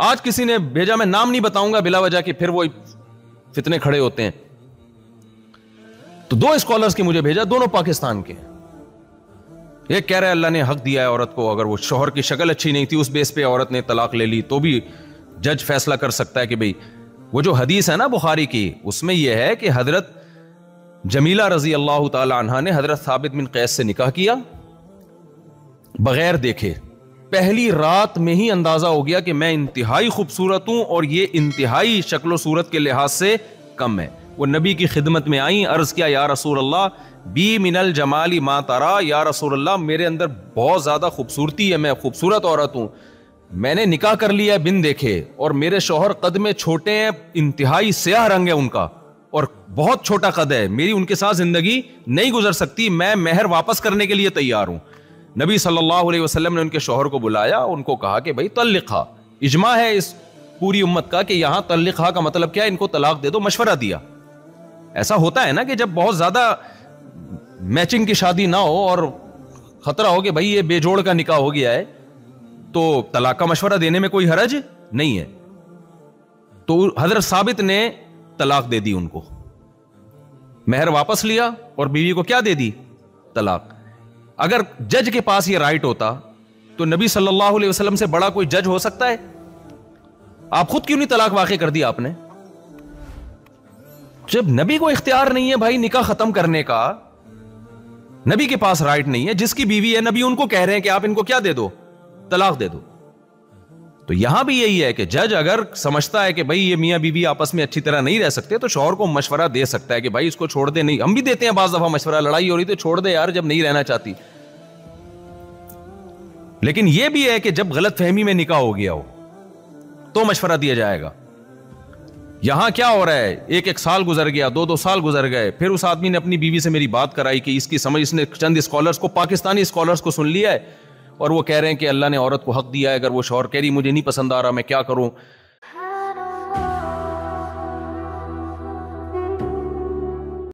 आज किसी ने भेजा, मैं नाम नहीं बताऊँगा बिला वजह कि, फिर वो फितने खड़े होते हैं। तो दो स्कॉलर्स की मुझे भेजा, दोनों पाकिस्तान के एक कह रहे अल्लाह ने हक दिया है औरत को, अगर वो शोहर की शक्ल अच्छी नहीं थी, उस बेस पे औरत ने तलाक ले ली तो भी जज फैसला कर सकता है कि भाई, वो जो हदीस है ना बुखारी की, उसमें यह है कि हज़रत जमीला रज़ी अल्लाह तहा ने हज़रत साबित बिन कैस से निकाह किया, बगैर देखे। पहली रात में ही अंदाज़ा हो गया कि मैं इंतहाई खूबसूरत हूँ और ये इंतहाई शक्ल सूरत के लिहाज से कम है। वो नबी की खिदमत में आई, अर्ज़ किया, या रसूल अल्लाह बी मिनल जमाली मा तारा, या रसूल अल्लाह मेरे अंदर बहुत ज़्यादा खूबसूरती है, मैं खूबसूरत औरत हूँ। मैंने निकाह कर लिया बिन देखे, और मेरे शोहर कद में छोटे हैं, इंतहाई स्याह रंग है उनका, और बहुत छोटा कद है। मेरी उनके साथ ज़िंदगी नहीं गुजर सकती, मैं मेहर वापस करने के लिए तैयार हूँ। नबी सल्लल्लाहु अलैहि वसल्लम ने उनके शोहर को बुलाया, उनको कहा कि भाई तल्लिखा इजमा है इस पूरी उम्मत का कि यहाँ तल्लिखा का मतलब क्या है? इनको तलाक दे दो, मशवरा दिया। ऐसा होता है ना कि जब बहुत ज़्यादा मैचिंग की शादी ना हो और खतरा हो कि भाई ये बेजोड़ का निकाह हो गया है तो तलाक का मशवरा देने में कोई हरज नहीं है। तो हज़रत साबित ने तलाक दे दी उनको। मेहर वापस लिया और बीवी को क्या दे दी? तलाक। अगर जज के पास ये राइट होता तो नबी सल्लल्लाहु अलैहि वसल्लम से बड़ा कोई जज हो सकता है? आप खुद क्यों नहीं तलाक वाकई कर दी आपने? जब नबी को इख्तियार नहीं है भाई निकाह खत्म करने का, नबी के पास राइट नहीं है, जिसकी बीवी है, नबी उनको कह रहे हैं कि आप इनको क्या दे दो? तलाक दे दो। तो यहाँ भी यही है कि जज अगर समझता है कि भाई ये मियाँ बीवी आपस में अच्छी तरह नहीं रह सकते तो शोहर को मशवरा दे सकता है कि भाई इसको छोड़ दे, नहीं, हम भी देते हैं बाज दफ़ा मशवरा, लड़ाई हो रही तो छोड़ दे यार जब नहीं रहना चाहती। लेकिन यह भी है कि जब गलत फहमी में निकाह हो गया हो तो मशवरा दिया जाएगा। यहाँ क्या हो रहा है? एक एक साल गुजर गया, दो दो साल गुजर गए, फिर उस आदमी ने अपनी बीवी से मेरी बात कराई कि इसकी समझ, इसने चंद स्कॉलर्स को, पाकिस्तानी स्कॉलर्स को सुन लिया है। और वो कह रहे हैं कि अल्लाह ने औरत को हक दिया है, अगर वो शौर कह रही मुझे नहीं पसंद आ रहा, मैं क्या करूँ?